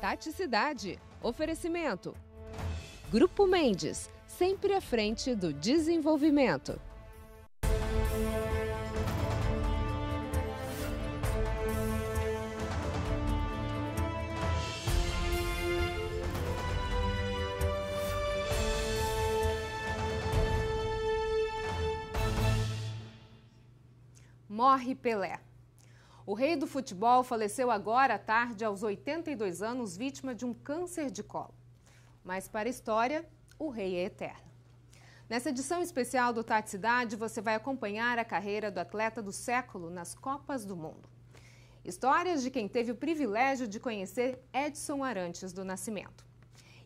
Tati Cidade. Oferecimento. Grupo Mendes, sempre à frente do desenvolvimento. Morre Pelé. O rei do futebol faleceu agora à tarde, aos 82 anos, vítima de um câncer de colo. Mas para a história, o rei é eterno. Nessa edição especial do Tati Cidade, você vai acompanhar a carreira do atleta do século nas Copas do Mundo. Histórias de quem teve o privilégio de conhecer Edson Arantes do Nascimento.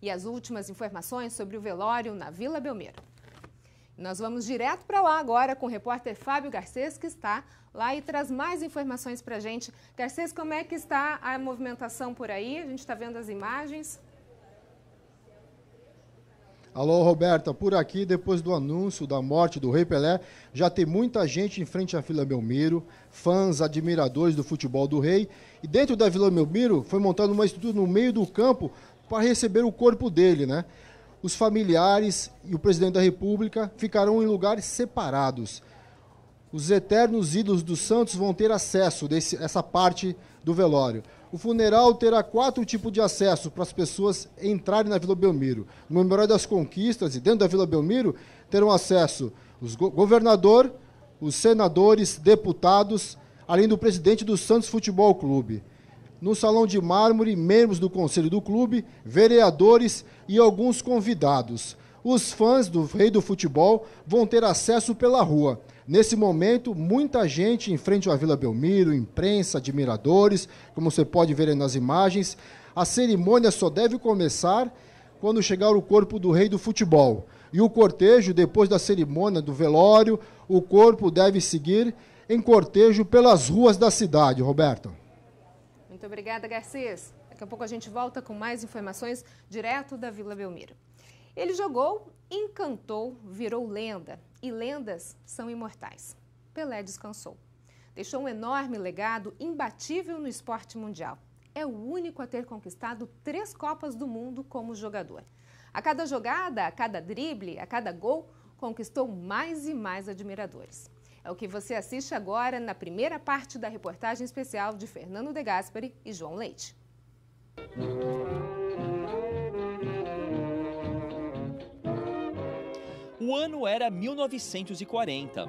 E as últimas informações sobre o velório na Vila Belmiro. Nós vamos direto para lá agora com o repórter Fábio Garcês, que está lá e traz mais informações para a gente. Garcês, como é que está a movimentação por aí? A gente está vendo as imagens. Alô, Roberta, por aqui, depois do anúncio da morte do Rei Pelé, já tem muita gente em frente à Vila Belmiro, fãs, admiradores do futebol do Rei. E dentro da Vila Belmiro foi montada uma estrutura no meio do campo para receber o corpo dele, né? Os familiares e o presidente da República ficarão em lugares separados os eternos ídolos dos santos vão ter acesso a essa parte do velório. O funeral terá quatro tipos de acesso para as pessoas entrarem na Vila Belmiro. No Memorial das Conquistas e dentro da Vila Belmiro terão acesso os go governador, os senadores, deputados, além do presidente do Santos Futebol Clube. No Salão de Mármore, membros do conselho do clube, vereadores e alguns convidados. Os fãs do Rei do Futebol vão ter acesso pela rua. Nesse momento, muita gente em frente à Vila Belmiro, imprensa, admiradores, como você pode ver nas imagens. A cerimônia só deve começar quando chegar o corpo do rei do futebol. E o cortejo, depois da cerimônia do velório, o corpo deve seguir em cortejo pelas ruas da cidade. Roberto. Muito obrigada, Garcês. Daqui a pouco a gente volta com mais informações direto da Vila Belmiro. Ele jogou, encantou, virou lenda e lendas são imortais. Pelé descansou. Deixou um enorme legado imbatível no esporte mundial. É o único a ter conquistado três Copas do Mundo como jogador. A cada jogada, a cada drible, a cada gol, conquistou mais e mais admiradores. É o que você assiste agora na primeira parte da reportagem especial de Fernando De Gasperi e João Leite. O ano era 1940.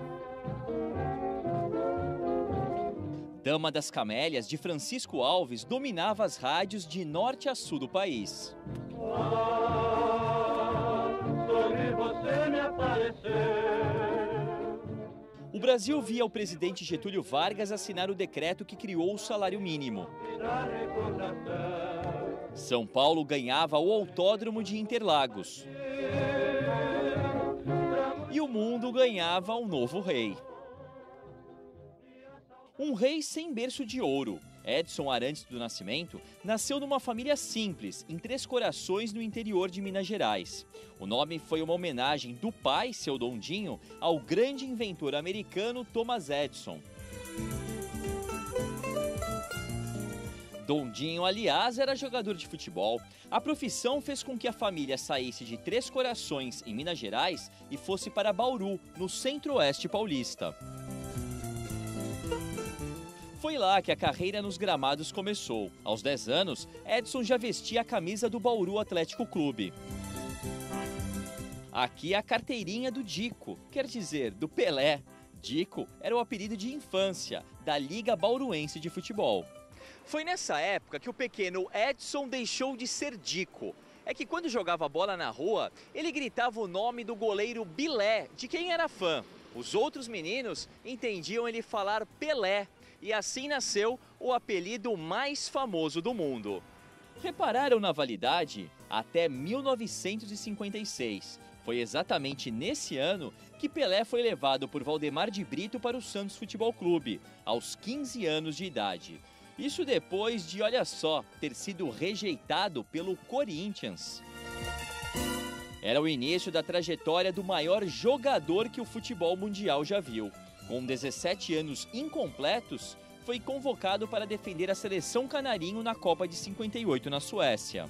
Dama das Camélias, de Francisco Alves, dominava as rádios de norte a sul do país. Brasil via o presidente Getúlio Vargas assinar o decreto que criou o salário mínimo. São Paulo ganhava o Autódromo de Interlagos e o mundo ganhava um novo rei. Um rei sem berço de ouro, Edson Arantes do Nascimento nasceu numa família simples, em Três Corações, no interior de Minas Gerais. O nome foi uma homenagem do pai, seu Dondinho, ao grande inventor americano Thomas Edison. Dondinho, aliás, era jogador de futebol. A profissão fez com que a família saísse de Três Corações, em Minas Gerais, e fosse para Bauru, no centro-oeste paulista. Foi lá que a carreira nos gramados começou. Aos 10 anos, Edson já vestia a camisa do Bauru Atlético Clube. Aqui é a carteirinha do Dico, quer dizer, do Pelé. Dico era o apelido de infância da Liga Bauruense de Futebol. Foi nessa época que o pequeno Edson deixou de ser Dico. É que quando jogava bola na rua, ele gritava o nome do goleiro Bilé, de quem era fã. Os outros meninos entendiam ele falar Pelé, e assim nasceu o apelido mais famoso do mundo. Repararam na validade? Até 1956. Foi exatamente nesse ano que Pelé foi levado por Valdemar de Brito para o Santos Futebol Clube, aos 15 anos de idade. Isso depois de, olha só, ter sido rejeitado pelo Corinthians. Era o início da trajetória do maior jogador que o futebol mundial já viu. Com 17 anos incompletos, foi convocado para defender a seleção canarinho na Copa de 58 na Suécia.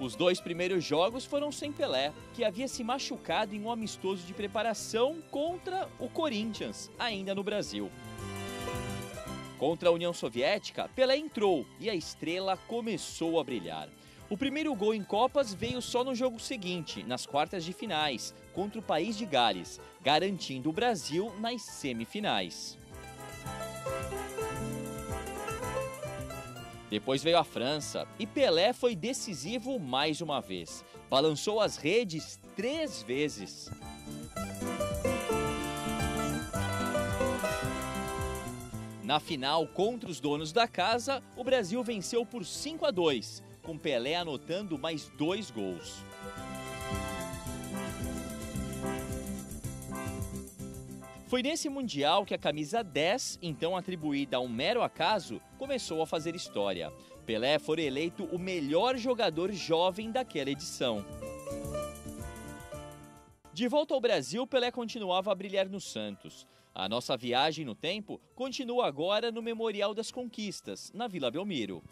Os dois primeiros jogos foram sem Pelé, que havia se machucado em um amistoso de preparação contra o Corinthians, ainda no Brasil. Contra a União Soviética, Pelé entrou e a estrela começou a brilhar. O primeiro gol em Copas veio só no jogo seguinte, nas quartas de finais, contra o país de Gales, garantindo o Brasil nas semifinais. Depois veio a França e Pelé foi decisivo mais uma vez. Balançou as redes três vezes. Na final contra os donos da casa, o Brasil venceu por 5 a 2, com Pelé anotando mais dois gols. Foi nesse Mundial que a camisa 10, então atribuída a um mero acaso, começou a fazer história. Pelé foi eleito o melhor jogador jovem daquela edição. De volta ao Brasil, Pelé continuava a brilhar no Santos. A nossa viagem no tempo continua agora no Memorial das Conquistas, na Vila Belmiro.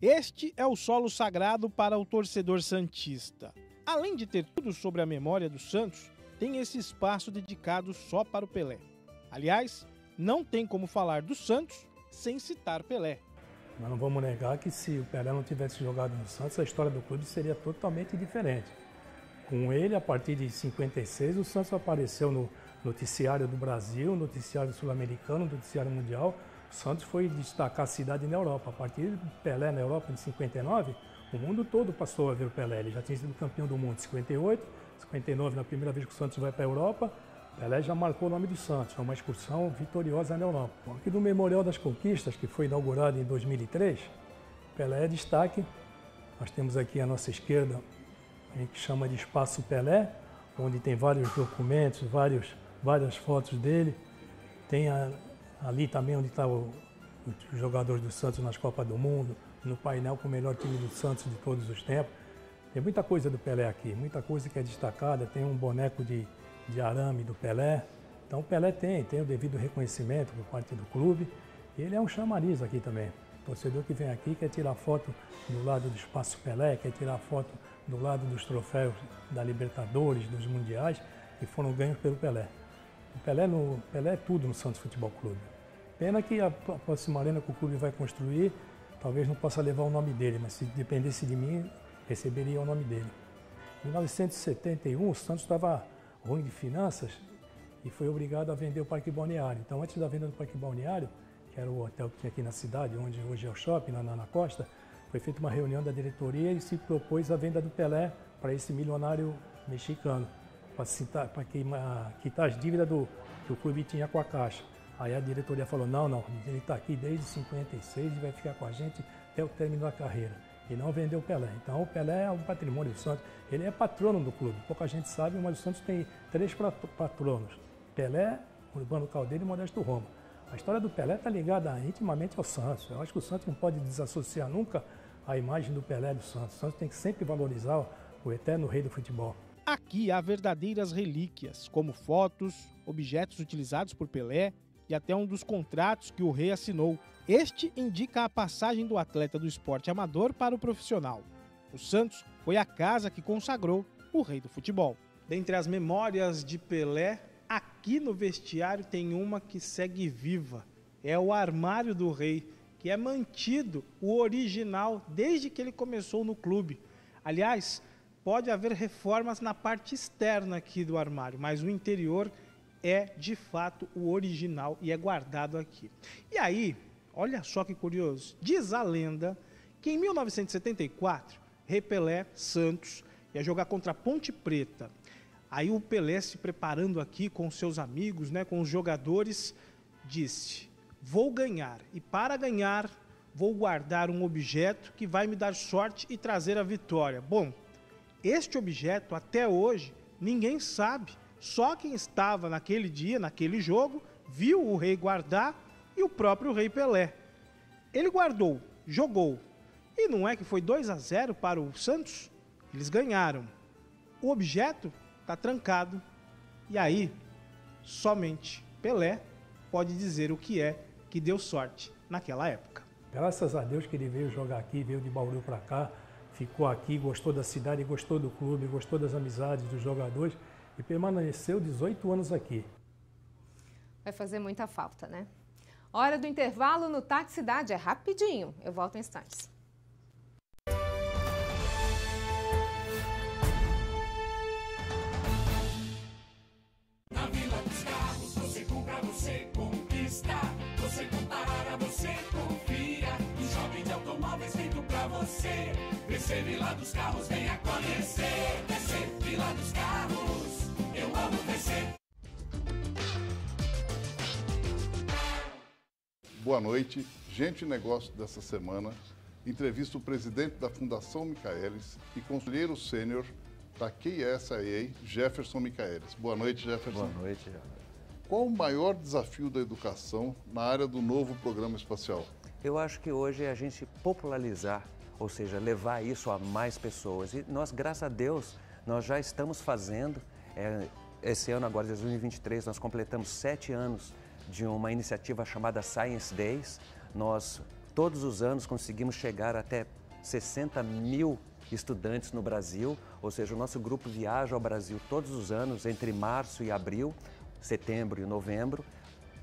Este é o solo sagrado para o torcedor santista. Além de ter tudo sobre a memória dos Santos, tem esse espaço dedicado só para o Pelé. Aliás, não tem como falar do Santos sem citar Pelé. Mas não vamos negar que se o Pelé não tivesse jogado no Santos, a história do clube seria totalmente diferente. Com ele, a partir de 56, o Santos apareceu no noticiário do Brasil, noticiário sul-americano, noticiário mundial. Santos foi destacar a cidade na Europa. A partir do Pelé na Europa, em 59, o mundo todo passou a ver o Pelé. Ele já tinha sido campeão do mundo em 58, 59, na primeira vez que o Santos vai para a Europa. Pelé já marcou o nome do Santos, foi uma excursão vitoriosa na Europa. Aqui no Memorial das Conquistas, que foi inaugurado em 2003, Pelé é destaque. Nós temos aqui à nossa esquerda, a gente chama de Espaço Pelé, onde tem vários documentos, vários, várias fotos dele. Tem a, ali também onde está os jogadores do Santos nas Copas do Mundo, no painel com o melhor time do Santos de todos os tempos. Tem muita coisa do Pelé aqui, muita coisa que é destacada. Tem um boneco de, de arame do Pelé. Então o Pelé tem, tem o devido reconhecimento por parte do clube. E ele é um chamariz aqui também. Torcedor que vem aqui quer tirar foto do lado do Espaço Pelé, quer tirar foto do lado dos troféus da Libertadores, dos Mundiais, que foram ganhos pelo Pelé. O Pelé, no, Pelé é tudo no Santos Futebol Clube. Pena que a próxima arena que o clube vai construir talvez não possa levar o nome dele, mas se dependesse de mim, receberia o nome dele. Em 1971, o Santos estava ruim de finanças e foi obrigado a vender o Parque Balneário. Então, antes da venda do Parque Balneário, que era o hotel que tinha aqui na cidade, onde hoje é o shopping, na, na costa, foi feita uma reunião da diretoria e se propôs a venda do Pelé para esse milionário mexicano, para quitar as dívidas do, que o clube tinha com a Caixa. Aí a diretoria falou, não, não, ele está aqui desde 56 e vai ficar com a gente até o término da carreira. E não vendeu o Pelé. Então o Pelé é um patrimônio do Santos. Ele é patrono do clube. Pouca gente sabe, mas o Santos tem três patronos. Pelé, Urbano Caldeiro e Modesto Roma. A história do Pelé está ligada intimamente ao Santos. Eu acho que o Santos não pode desassociar nunca a imagem do Pelé do Santos. O Santos tem que sempre valorizar o eterno rei do futebol. Aqui há verdadeiras relíquias, como fotos, objetos utilizados por Pelé e até um dos contratos que o rei assinou. Este indica a passagem do atleta do esporte amador para o profissional. O Santos foi a casa que consagrou o rei do futebol. Dentre as memórias de Pelé, aqui no vestiário tem uma que segue viva. É o armário do rei, que é mantido o original desde que ele começou no clube. Aliás, pode haver reformas na parte externa aqui do armário, mas o interior é de fato o original e é guardado aqui. E aí, olha só que curioso, diz a lenda que em 1974, Rei Pelé Santos ia jogar contra Ponte Preta. Aí o Pelé se preparando aqui com seus amigos, né, com os jogadores, disse: "Vou ganhar e para ganhar vou guardar um objeto que vai me dar sorte e trazer a vitória". Bom, este objeto até hoje ninguém sabe só quem estava naquele dia, naquele jogo, viu o rei guardar e o próprio rei Pelé. Ele guardou, jogou. E não é que foi 2 a 0 para o Santos? Eles ganharam. O objeto está trancado E aí, somente Pelé pode dizer o que é que deu sorte naquela época. Graças a Deus que ele veio jogar aqui, veio de Bauru para cá, ficou aqui, gostou da cidade, gostou do clube, gostou das amizades dos jogadores e permaneceu 18 anos aqui. Vai fazer muita falta, né? Hora do intervalo no Táxi Cidade é rapidinho. Eu volto em instantes. Na Vila dos Carros, você compra, você conquista. Você compara, você confia. Um shopping de automóveis feito pra você. Descer Vila dos Carros, venha conhecer. Descer Vila dos Carros, descer. Boa noite. Gente Negócio dessa semana, entrevista o presidente da Fundação Micaelis e conselheiro sênior da KSIA, Jefferson Micaelis. Boa noite, Jefferson. Boa noite, Jefferson. Qual o maior desafio da educação na área do novo programa espacial? Eu acho que hoje é a gente popularizar, ou seja, levar isso a mais pessoas. E nós, graças a Deus, nós já estamos fazendo. É, esse ano, agora, 2023, nós completamos sete anos de uma iniciativa chamada Science Days. Nós, todos os anos, conseguimos chegar até 60 mil estudantes no Brasil, ou seja, o nosso grupo viaja ao Brasil todos os anos, entre março e abril, setembro e novembro,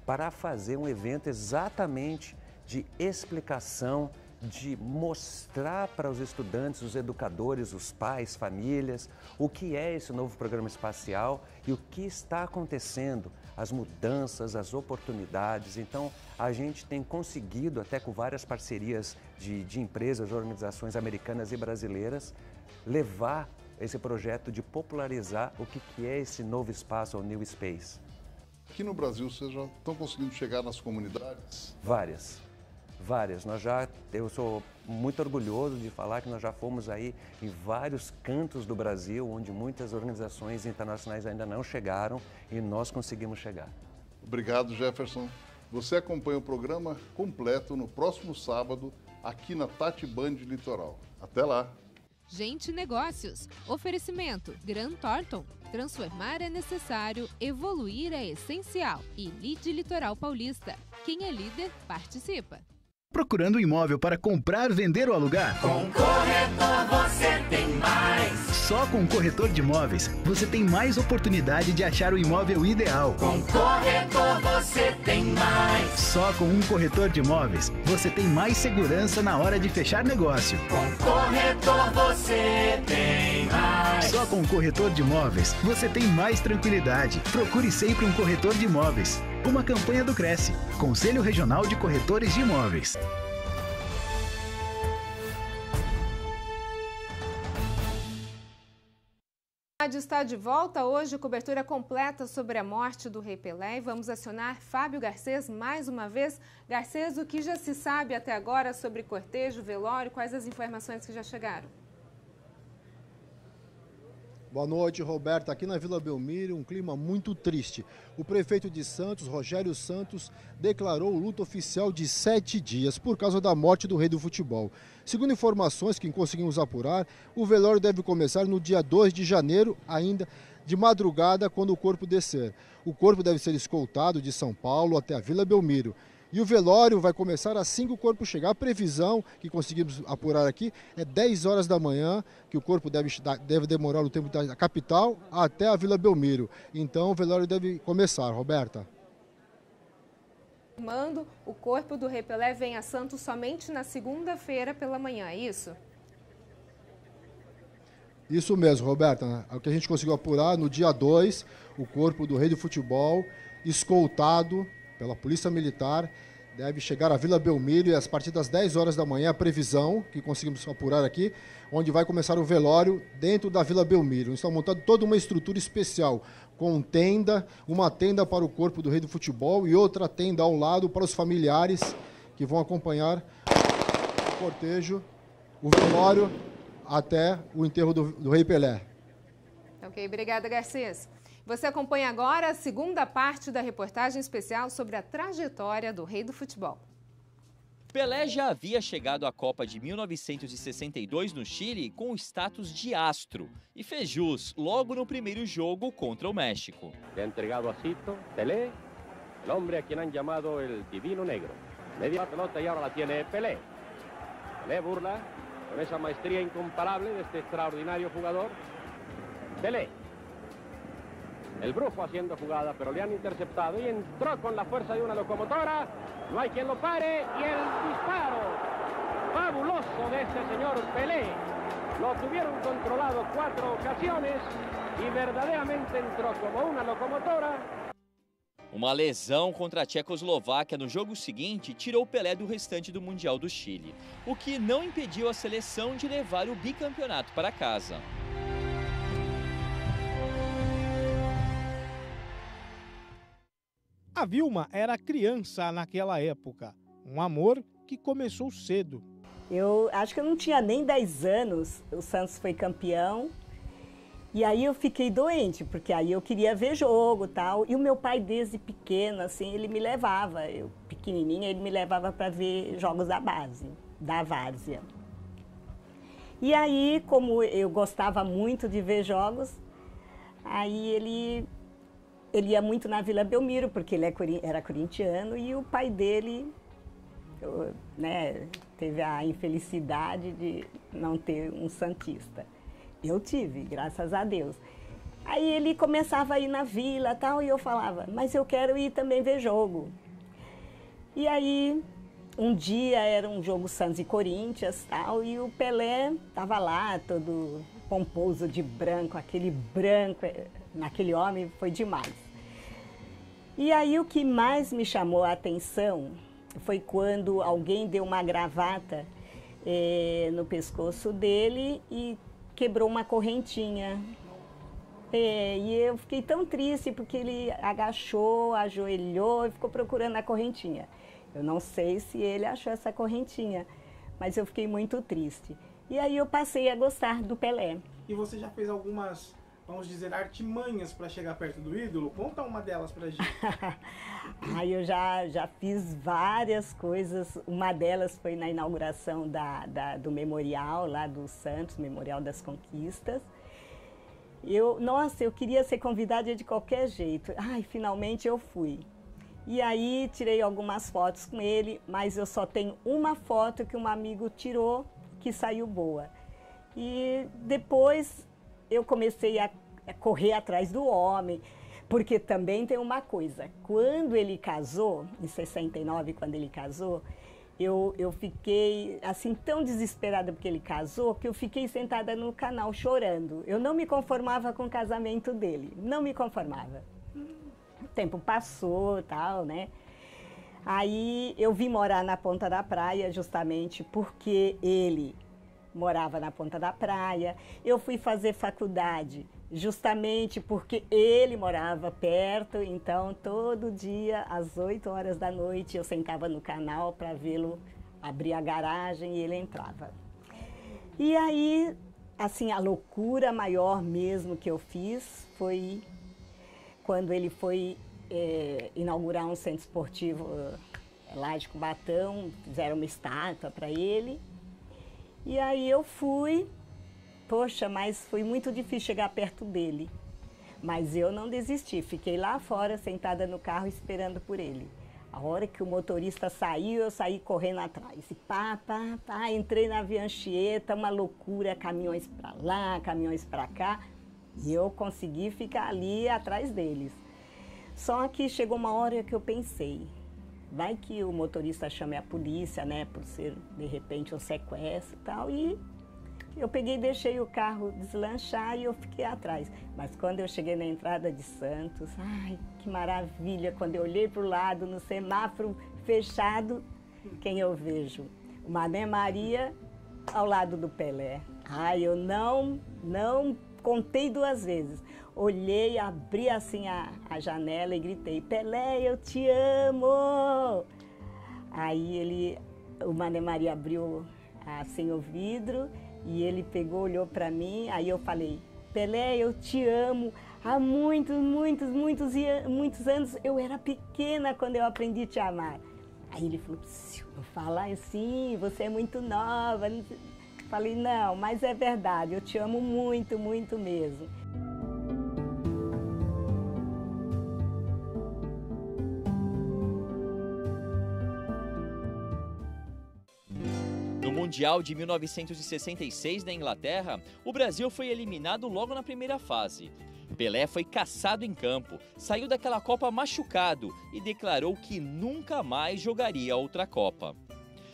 para fazer um evento exatamente de explicação, de mostrar para os estudantes, os educadores, os pais, famílias, o que é esse novo programa espacial e o que está acontecendo, as mudanças, as oportunidades. Então, a gente tem conseguido, até com várias parcerias de, de empresas, organizações americanas e brasileiras, levar esse projeto de popularizar o que, que é esse novo espaço, o New Space. Aqui no Brasil, vocês já estão conseguindo chegar nas comunidades? Várias, várias. Nós já, eu sou muito orgulhoso de falar que nós já fomos aí em vários cantos do Brasil, onde muitas organizações internacionais ainda não chegaram e nós conseguimos chegar. Obrigado, Jefferson. Você acompanha o programa completo no próximo sábado, aqui na Tati Band Litoral. Até lá! Gente Negócios. Oferecimento Gran Thornton. Transformar é necessário, evoluir é essencial. E Lide Litoral Paulista. Quem é líder, participa. Procurando um imóvel para comprar, vender ou alugar? Com corretor você tem mais. Só com o corretor de imóveis você tem mais oportunidade de achar o imóvel ideal. Com corretor você tem mais. Só com um corretor de imóveis você tem mais segurança na hora de fechar negócio. Com corretor você tem mais. Só com o corretor de imóveis você tem mais tranquilidade. Procure sempre um corretor de imóveis. Uma campanha do Cresce, Conselho Regional de Corretores de Imóveis. está de volta hoje, cobertura completa sobre a morte do Rei Pelé e vamos acionar Fábio Garcês mais uma vez. Garcês, o que já se sabe até agora sobre cortejo, velório, quais as informações que já chegaram? Boa noite, Roberto. Aqui na Vila Belmiro, um clima muito triste. O prefeito de Santos, Rogério Santos, declarou o luto oficial de sete dias por causa da morte do rei do futebol. Segundo informações que conseguimos apurar, o velório deve começar no dia 2 de janeiro, ainda de madrugada, quando o corpo descer. O corpo deve ser escoltado de São Paulo até a Vila Belmiro. E o velório vai começar assim que o corpo chegar. A previsão que conseguimos apurar aqui é 10 horas da manhã, que o corpo deve, deve demorar o tempo da capital até a Vila Belmiro. Então o velório deve começar, Roberta. Mando, o corpo do Rei Pelé vem a Santos somente na segunda-feira pela manhã, é isso? Isso mesmo, Roberta. O que a gente conseguiu apurar no dia 2, o corpo do rei do futebol, escoltado pela Polícia Militar, deve chegar à Vila Belmiro e a partir das 10 horas da manhã, a previsão que conseguimos apurar aqui, onde vai começar o velório dentro da Vila Belmiro. Está montando toda uma estrutura especial, com tenda, uma tenda para o corpo do rei do futebol e outra tenda ao lado para os familiares que vão acompanhar o cortejo, o velório até o enterro do, do rei Pelé. Ok, obrigada, Garcês. Você acompanha agora a segunda parte da reportagem especial sobre a trajetória do rei do futebol. Pelé já havia chegado à Copa de 1962 no Chile com o status de astro e fez jus logo no primeiro jogo contra o México. Ha entregado a Cito, Pelé, el hombre a quien han llamado el Divino Negro. Media pelota y ahora la tiene Pelé. Pelé burla con esa maestría incomparable de este extraordinario jugador. Pelé. El brujo haciendo jugada, pero le han interceptado y entró con la fuerza de una locomotora. No hay quien lo pare y el disparo fabuloso de este señor Pelé. Lo tuvieron controlado cuatro ocasiones y verdaderamente entró como una locomotora Uma lesão contra a Tchecoslováquia no jogo seguinte tirou Pelé do restante do Mundial do Chile, o que não impediu a seleção de levar o bicampeonato para casa. A Vilma era criança naquela época, um amor que começou cedo. Eu acho que eu não tinha nem 10 anos, o Santos foi campeão. E aí eu fiquei doente, porque aí eu queria ver jogo tal. E o meu pai, desde pequeno, assim, ele me levava, eu pequenininha, ele me levava para ver jogos da base, da várzea. E aí, como eu gostava muito de ver jogos, aí ele, ele ia muito na Vila Belmiro, porque ele é era corintiano, e o pai dele né, teve a infelicidade de não ter um santista. Eu tive, graças a Deus. Aí ele começava a ir na vila tal, e eu falava, mas eu quero ir também ver jogo. E aí, um dia era um jogo Santos e Corinthians tal, e o Pelé estava lá, todo pomposo de branco, aquele branco, naquele homem foi demais. E aí o que mais me chamou a atenção foi quando alguém deu uma gravata eh, no pescoço dele e quebrou uma correntinha. É, e eu fiquei tão triste porque ele agachou, ajoelhou e ficou procurando a correntinha. Eu não sei se ele achou essa correntinha, mas eu fiquei muito triste. E aí eu passei a gostar do Pelé. E você já fez algumas, vamos dizer, artimanhas para chegar perto do ídolo? Conta uma delas pra gente. Aí eu já, já fiz várias coisas. Uma delas foi na inauguração da, da- do memorial lá do Santos, Memorial das Conquistas. Eu, nossa, eu queria ser convidada de qualquer jeito. Ai, finalmente eu fui. E aí tirei algumas fotos com ele, mas eu só tenho uma foto que um amigo tirou que saiu boa. E depois eu comecei a correr atrás do homem, porque também tem uma coisa, quando ele casou, em 69, quando ele casou, eu, eu fiquei assim tão desesperada porque ele casou que eu fiquei sentada no canal chorando. Eu não me conformava com o casamento dele, não me conformava. O tempo passou, tal, né? Aí eu vim morar na Ponta da Praia justamente porque ele morava na Ponta da Praia. Eu fui fazer faculdade justamente porque ele morava perto, então todo dia às 8 horas da noite eu sentava no canal para vê-lo abrir a garagem e ele entrava. E aí, assim, a loucura maior mesmo que eu fiz foi quando ele foi eh, inaugurar um centro esportivo eh, lá de Cubatão, fizeram uma estátua para ele. E aí eu fui, poxa, mas foi muito difícil chegar perto dele. Mas eu não desisti, fiquei lá fora sentada no carro esperando por ele. A hora que o motorista saiu, eu saí correndo atrás. E pá, pá, pá, entrei na Vianchieta, uma loucura, caminhões para lá, caminhões para cá. E eu consegui ficar ali atrás deles. Só que chegou uma hora que eu pensei, vai que o motorista chame a polícia, né, por ser de repente um sequestro e tal, e eu peguei e deixei o carro deslanchar e eu fiquei atrás. Mas quando eu cheguei na entrada de Santos, ai, que maravilha, quando eu olhei para o lado, no semáforo fechado, quem eu vejo? Mané Maria ao lado do Pelé. Ai, eu não, não contei duas vezes. Olhei, abri assim a, a janela e gritei, Pelé, eu te amo! Aí ele, o Mané Maria abriu assim o vidro e ele pegou, olhou para mim, aí eu falei, Pelé, eu te amo. Há muitos, muitos, muitos, muitos anos eu era pequena quando eu aprendi a te amar. Aí ele falou, não fala assim, você é muito nova. Falei, não, mas é verdade, eu te amo muito, muito mesmo. No Mundial de 1966 na Inglaterra, o Brasil foi eliminado logo na primeira fase. Pelé foi caçado em campo, saiu daquela Copa machucado e declarou que nunca mais jogaria outra Copa.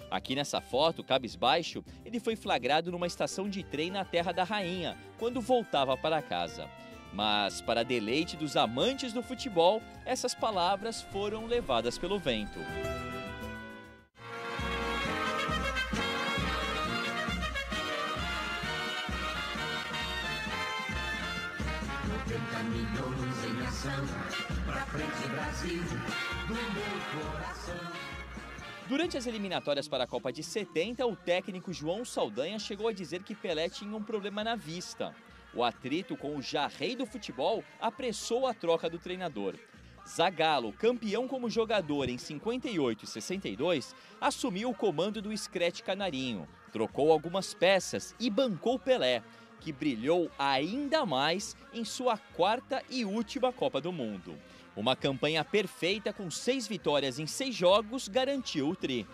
Aqui nessa foto, cabisbaixo, ele foi flagrado numa estação de trem na Terra da Rainha, quando voltava para casa. Mas, para deleite dos amantes do futebol, essas palavras foram levadas pelo vento. pra frente Brasil, do meu coração. Durante as eliminatórias para a Copa de 70, o técnico João Saldanha chegou a dizer que Pelé tinha um problema na vista. O atrito com o já rei do futebol apressou a troca do treinador. Zagallo, campeão como jogador em 58 e 62, assumiu o comando do Screte Canarinho, trocou algumas peças e bancou Pelé, que brilhou ainda mais em sua quarta e última Copa do Mundo. Uma campanha perfeita com seis vitórias em seis jogos garantiu o tri.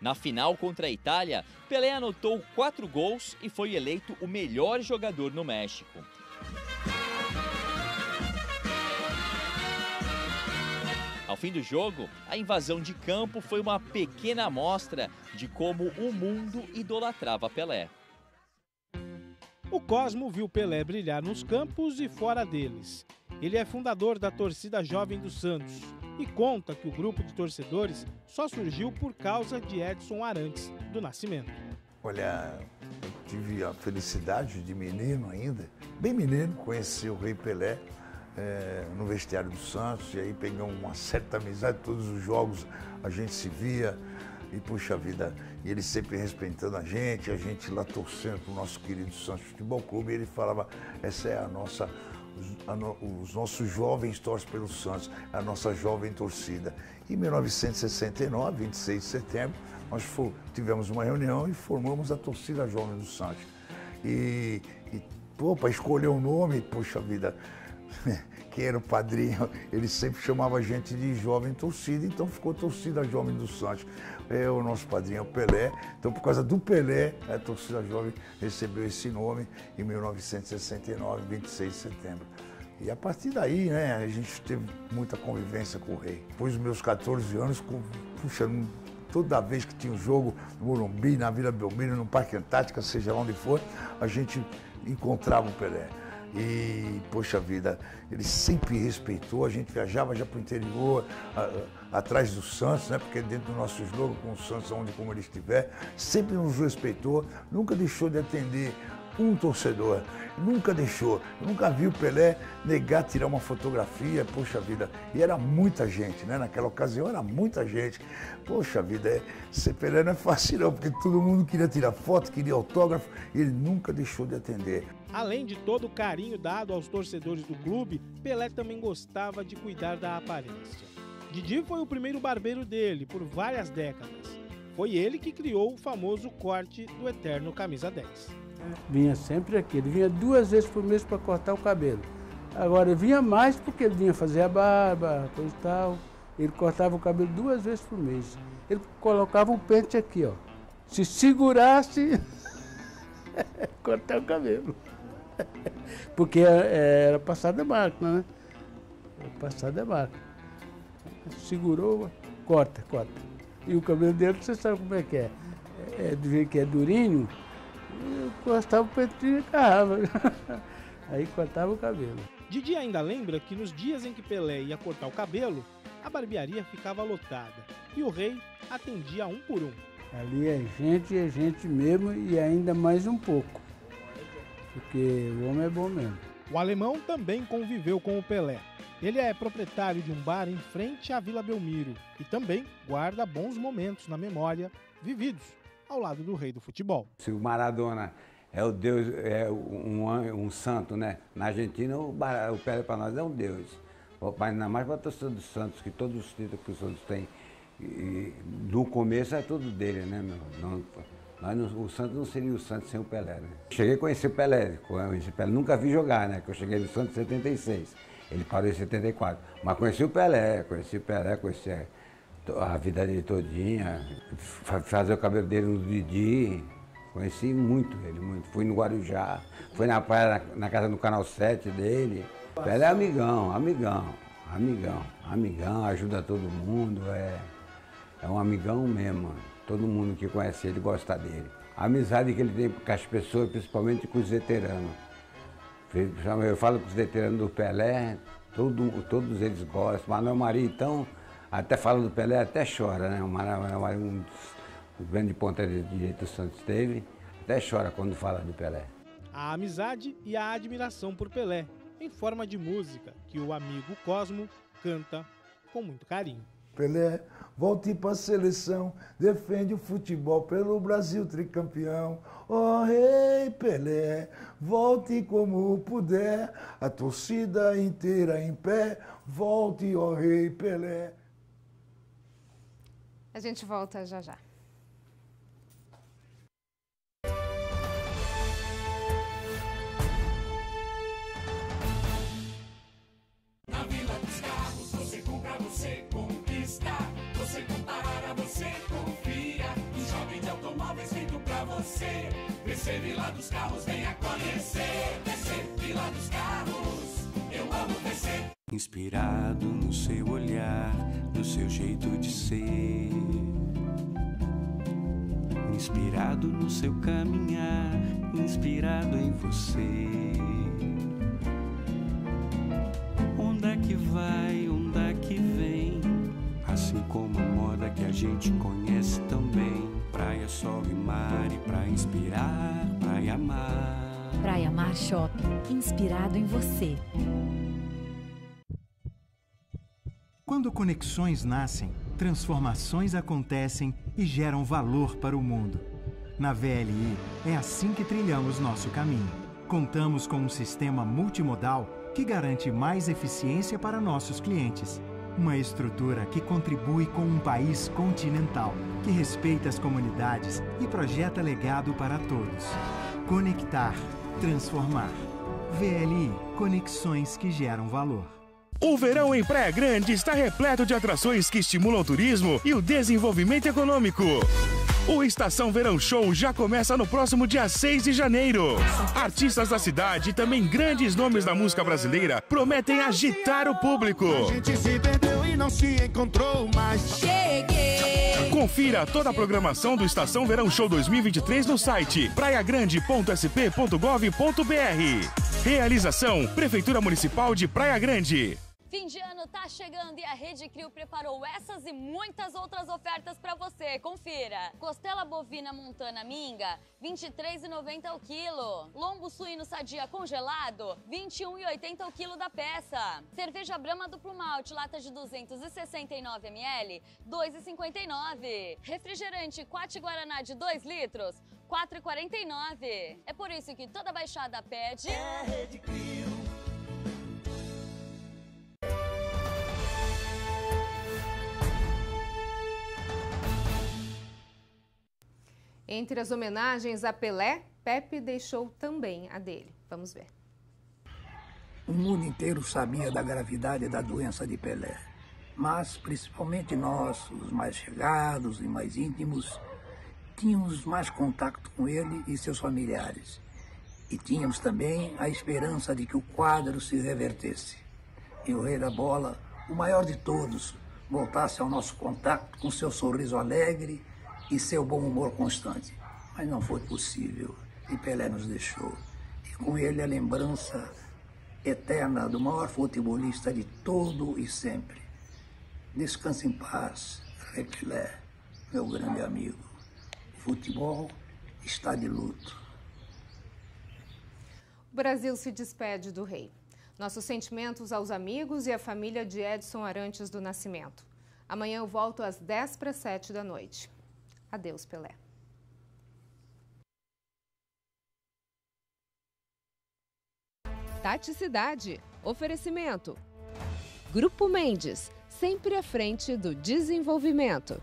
Na final contra a Itália, Pelé anotou quatro gols e foi eleito o melhor jogador no México. Ao fim do jogo, a invasão de campo foi uma pequena amostra de como o mundo idolatrava Pelé. O Cosmo viu Pelé brilhar nos campos e fora deles. Ele é fundador da torcida Jovem do Santos e conta que o grupo de torcedores só surgiu por causa de Edson Arantes, do Nascimento. Olha, eu tive a felicidade de menino ainda, bem menino, conhecer o Rei Pelé é, no vestiário do Santos, e aí pegamos uma certa amizade, todos os jogos a gente se via, e puxa vida, e ele sempre respeitando a gente, a gente lá torcendo para o nosso querido Santos Futebol Clube, e ele falava, essa é a nossa, os, no, os nossos jovens torcem pelo Santos, a nossa jovem torcida. Em 1969, 26 de setembro, nós for, tivemos uma reunião e formamos a torcida jovem do Santos. E, e para escolher o um nome, puxa vida, quem era o padrinho, ele sempre chamava a gente de jovem torcida, então ficou torcida jovem do Santos. É o nosso padrinho é o Pelé, então por causa do Pelé, a torcida jovem recebeu esse nome em 1969, 26 de setembro. E a partir daí, né, a gente teve muita convivência com o rei. Depois dos meus 14 anos, puxa, toda vez que tinha um jogo no Morumbi, na Vila Belmiro, no Parque Antártica, seja onde for, a gente encontrava o Pelé. E, poxa vida, ele sempre respeitou, a gente viajava já para o interior, a, a, atrás do Santos, né? porque dentro do nosso slogan, com o Santos onde como ele estiver, sempre nos respeitou, nunca deixou de atender um torcedor, nunca deixou, nunca viu o Pelé negar tirar uma fotografia, poxa vida, e era muita gente, né? Naquela ocasião era muita gente. Poxa vida, é, ser Pelé não é fácil não, porque todo mundo queria tirar foto, queria autógrafo, e ele nunca deixou de atender. Além de todo o carinho dado aos torcedores do clube, Pelé também gostava de cuidar da aparência. Didi foi o primeiro barbeiro dele por várias décadas. Foi ele que criou o famoso corte do eterno camisa 10. Vinha sempre aqui, ele vinha duas vezes por mês para cortar o cabelo. Agora ele vinha mais porque ele vinha fazer a barba, coisa e tal. Ele cortava o cabelo duas vezes por mês. Ele colocava um pente aqui, ó. Se segurasse, cortar o cabelo. Porque é, era passada a máquina, né? Passada a máquina. Segurou, corta, corta. E o cabelo dele, você sabe como é que é. É do jeito que é durinho, cortava o pentinho e carrava. Aí cortava o cabelo. Didi ainda lembra que nos dias em que Pelé ia cortar o cabelo, a barbearia ficava lotada e o rei atendia um por um. Ali é gente, é gente mesmo e ainda mais um pouco porque o homem é bom mesmo. O alemão também conviveu com o Pelé. Ele é proprietário de um bar em frente à Vila Belmiro e também guarda bons momentos na memória vividos ao lado do rei do futebol. Se o Maradona é o Deus, é um, um santo, né? Na Argentina, o, o Pelé para nós é um Deus. Mas ainda mais para a torcida dos Santos, que todos os títulos que os Santos têm, e, no começo é tudo dele, né, meu? Não, nós o Santos não seria o Santos sem o Pelé, né? Cheguei a conhecer o Pelé, conheci o Pelé, nunca vi jogar, né? Que eu cheguei no Santos em 76. Ele parou em 74. Mas conheci o Pelé, conheci o Pelé, conheci a, vida dele todinha, fazer o cabelo dele no Didi. Conheci muito ele, muito. Fui no Guarujá, fui na praia, na, na casa do Canal 7 dele. Pelé é amigão, amigão, amigão, amigão, ajuda todo mundo, é, é um amigão mesmo. Todo mundo que conhece ele gosta dele. A amizade que ele tem com as pessoas, principalmente com os veteranos. Eu falo com os veteranos do Pelé, todo, todos eles gostam. Manuel Maria, então, até fala do Pelé, até chora, né? O Manuel Maria, um dos grandes pontas de direito do Santos teve, até chora quando fala de Pelé. A amizade e a admiração por Pelé, em forma de música, que o amigo Cosmo canta com muito carinho. Pelé, volte para a seleção, defende o futebol pelo Brasil tricampeão. Oh, rei Pelé, volte como puder, a torcida inteira em pé, volte, oh, rei Pelé. A gente volta já já. Você. Descer Vila dos Carros, venha conhecer. Descer Vila dos Carros, eu amo descer. Inspirado no seu olhar, no seu jeito de ser. Inspirado no seu caminhar, inspirado em você. Onda que vai, onda que vem, assim como a moda que a gente conhece tão bem Praia, sol e mar e pra inspirar, Praia Mar. Praia Mar Shopping, inspirado em você. Quando conexões nascem, transformações acontecem e geram valor para o mundo. Na VLI, é assim que trilhamos nosso caminho. Contamos com um sistema multimodal que garante mais eficiência para nossos clientes uma estrutura que contribui com um país continental, que respeita as comunidades e projeta legado para todos. Conectar, transformar. VLI Conexões que geram valor. O verão em Praia Grande está repleto de atrações que estimulam o turismo e o desenvolvimento econômico. O Estação Verão Show já começa no próximo dia 6 de janeiro. Artistas da cidade e também grandes nomes da música brasileira prometem agitar o público. Não se encontrou mais. Cheguei. Confira toda a programação do Estação Verão Show 2023 no site praiagrande.sp.gov.br. Realização Prefeitura Municipal de Praia Grande. Fim de ano tá chegando e a Rede Crio preparou essas e muitas outras ofertas para você. Confira. Costela bovina montana minga, R$ 23,90 o quilo. Lombo suíno sadia congelado, R$ 21,80 o quilo da peça. Cerveja Brahma duplo malte, lata de 269 ml, R$ 2,59. Refrigerante Quati Guaraná de 2 litros, R$ 4,49. É por isso que toda baixada pede... É Rede Crio. Entre as homenagens a Pelé, Pepe deixou também a dele. Vamos ver. O mundo inteiro sabia da gravidade da doença de Pelé, mas principalmente nós, os mais chegados e mais íntimos, tínhamos mais contato com ele e seus familiares. E tínhamos também a esperança de que o quadro se revertesse. E o rei da bola, o maior de todos, voltasse ao nosso contato com seu sorriso alegre e seu bom humor constante. Mas não foi possível e Pelé nos deixou. E com ele a lembrança eterna do maior futebolista de todo e sempre. Descanse em paz, Pelé, meu grande amigo. O futebol está de luto. O Brasil se despede do rei. Nossos sentimentos aos amigos e à família de Edson Arantes do Nascimento. Amanhã eu volto às 10 para 7 da noite. Adeus, Pelé. Taticidade. Oferecimento. Grupo Mendes, sempre à frente do desenvolvimento.